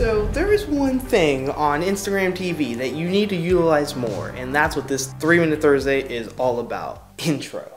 So there is one thing on Instagram TV that you need to utilize more, and that's what this 3 Minute Thursday is all about. Intro.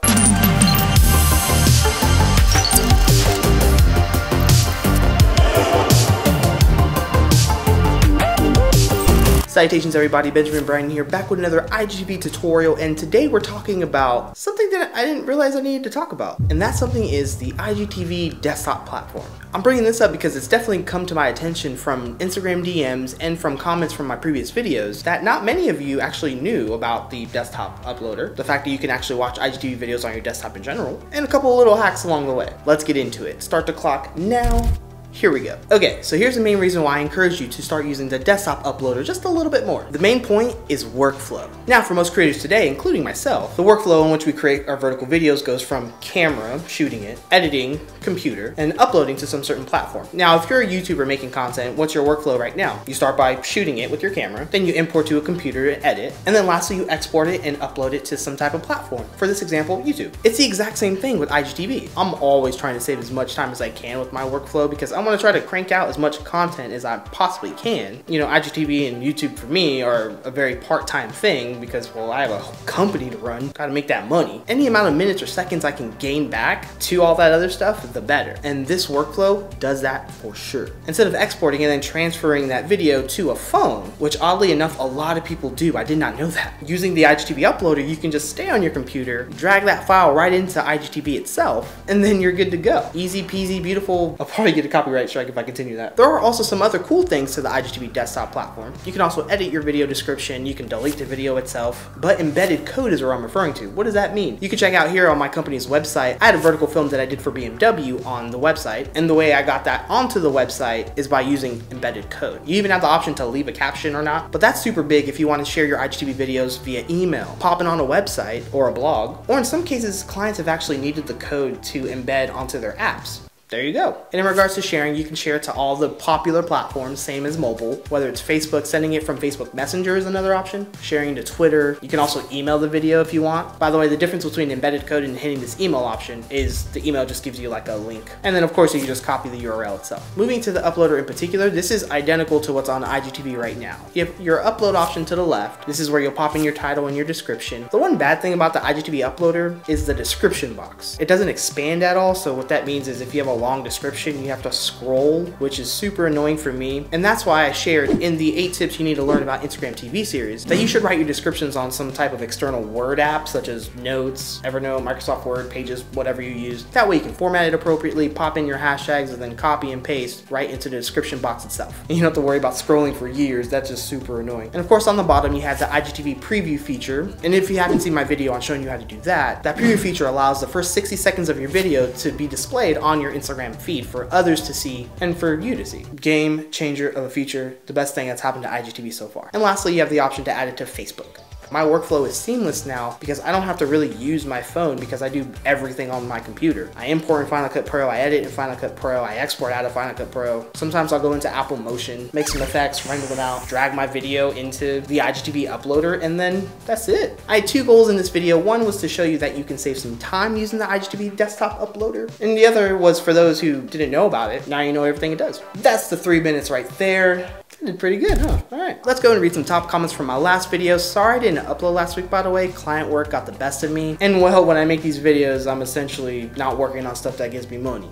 Salutations everybody, Benjamin Brandon here, back with another IGTV tutorial, and today we're talking about something that I didn't realize I needed to talk about, and that something is the IGTV desktop platform. I'm bringing this up because it's definitely come to my attention from Instagram DMs and from comments from my previous videos that not many of you actually knew about the desktop uploader, the fact that you can actually watch IGTV videos on your desktop in general, and a couple little hacks along the way. Let's get into it. Start the clock now. Here we go. Okay, so here's the main reason why I encourage you to start using the desktop uploader just a little bit more. The main point is workflow. Now for most creators today, including myself, the workflow in which we create our vertical videos goes from camera, shooting it, editing, computer, and uploading to some certain platform. Now if you're a YouTuber making content, what's your workflow right now? You start by shooting it with your camera, then you import to a computer and edit, and then lastly you export it and upload it to some type of platform. For this example, YouTube. It's the exact same thing with IGTV. I'm always trying to save as much time as I can with my workflow because I'm I'm gonna try to crank out as much content as I possibly can. You know, IGTV and YouTube for me are a very part-time thing because, well, I have a company to run, gotta make that money. Any amount of minutes or seconds I can gain back to all that other stuff, the better. And this workflow does that for sure. Instead of exporting and then transferring that video to a phone, which oddly enough, a lot of people do, I did not know that. Using the IGTV uploader, you can just stay on your computer, drag that file right into IGTV itself, and then you're good to go. Easy peasy, beautiful. I'll probably get a copyright copyright strike if I continue that. There are also some other cool things to the IGTV desktop platform. You can also edit your video description, you can delete the video itself, but embedded code is what I'm referring to. What does that mean? You can check out here on my company's website. I had a vertical film that I did for BMW on the website, and the way I got that onto the website is by using embedded code. You even have the option to leave a caption or not, but that's super big if you want to share your IGTV videos via email, popping on a website or a blog, or in some cases, clients have actually needed the code to embed onto their apps there you go. And in regards to sharing, you can share it to all the popular platforms, same as mobile, whether it's Facebook, sending it from Facebook Messenger is another option, sharing to Twitter. You can also email the video if you want. By the way, the difference between embedded code and hitting this email option is the email just gives you like a link. And then of course you can just copy the URL itself. Moving to the uploader in particular, this is identical to what's on IGTV right now. You have your upload option to the left. This is where you'll pop in your title and your description. The one bad thing about the IGTV uploader is the description box. It doesn't expand at all, so what that means is if you have a long description. You have to scroll, which is super annoying for me. And that's why I shared in the eight tips you need to learn about Instagram TV series that you should write your descriptions on some type of external Word app, such as Notes, Evernote, Microsoft Word, Pages, whatever you use. That way you can format it appropriately, pop in your hashtags, and then copy and paste right into the description box itself. And you don't have to worry about scrolling for years. That's just super annoying. And of course, on the bottom, you have the IGTV preview feature. And if you haven't seen my video on showing you how to do that, that preview feature allows the first 60 seconds of your video to be displayed on your Instagram feed for others to see and for you to see. Game changer of a feature, the best thing that's happened to IGTV so far. And lastly, you have the option to add it to Facebook. My workflow is seamless now because I don't have to really use my phone because I do everything on my computer. I import in Final Cut Pro, I edit in Final Cut Pro, I export out of Final Cut Pro. Sometimes I'll go into Apple Motion, make some effects, render them out, drag my video into the IGTV uploader, and then that's it. I had two goals in this video. One was to show you that you can save some time using the IGTV desktop uploader, and the other was for those who didn't know about it, now you know everything it does. That's the three minutes right there. Did pretty good, huh? All right, let's go and read some top comments from my last video. Sorry I didn't upload last week, by the way. Client work got the best of me. And well, when I make these videos, I'm essentially not working on stuff that gives me money.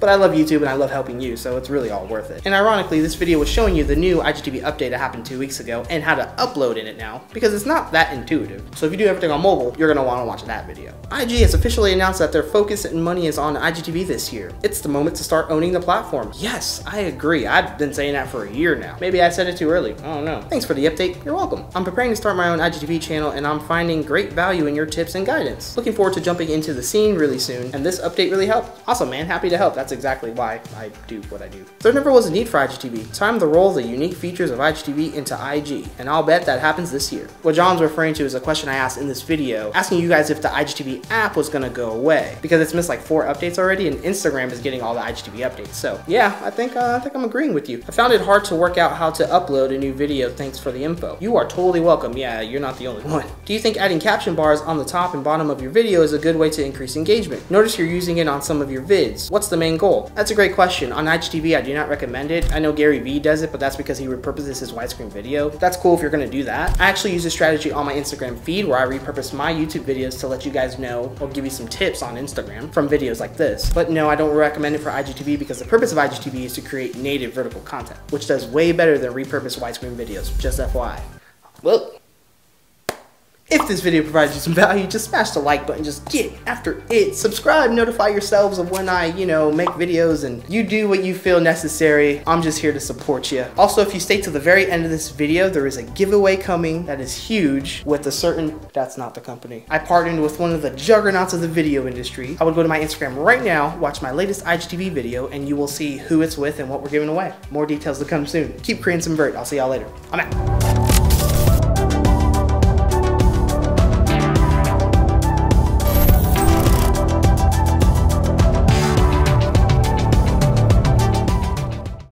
But I love YouTube and I love helping you, so it's really all worth it. And ironically, this video was showing you the new IGTV update that happened two weeks ago and how to upload in it now, because it's not that intuitive. So if you do everything on mobile, you're gonna wanna watch that video. IG has officially announced that their focus and money is on IGTV this year. It's the moment to start owning the platform. Yes, I agree. I've been saying that for a year now. Maybe I said it too early. I don't know. Thanks for the update. You're welcome. I'm preparing to start my own IGTV channel and I'm finding great value in your tips and guidance. Looking forward to jumping into the scene really soon, and this update really helped. Awesome, man. Happy to help. That's exactly why I do what I do. There never was a need for IGTV. Time to roll the unique features of IGTV into IG, and I'll bet that happens this year. What John's referring to is a question I asked in this video, asking you guys if the IGTV app was gonna go away, because it's missed like four updates already, and Instagram is getting all the IGTV updates. So yeah, I think uh, I think I'm agreeing with you. I found it hard to work out how to upload a new video. Thanks for the info. You are totally welcome. Yeah, you're not the only one. Do you think adding caption bars on the top and bottom of your video is a good way to increase engagement? Notice you're using it on some of your vids. What's the main goal? That's a great question. On IGTV, I do not recommend it. I know Gary Vee does it, but that's because he repurposes his widescreen video. That's cool if you're gonna do that. I actually use this strategy on my Instagram feed where I repurpose my YouTube videos to let you guys know or give you some tips on Instagram from videos like this. But no, I don't recommend it for IGTV because the purpose of IGTV is to create native vertical content, which does way better than repurposed widescreen videos, just FYI. Well, this video provides you some value, just smash the like button, just get after it. Subscribe, notify yourselves of when I, you know, make videos and you do what you feel necessary. I'm just here to support you. Also, if you stay to the very end of this video, there is a giveaway coming that is huge with a certain, that's not the company. I partnered with one of the juggernauts of the video industry. I would go to my Instagram right now, watch my latest IGTV video, and you will see who it's with and what we're giving away. More details to come soon. Keep creating some vert. I'll see y'all later. I'm out.